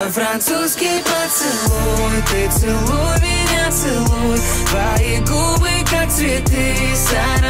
Французский поцелуй, ты целуй меня, целуй. Твои губы, как цветы, сара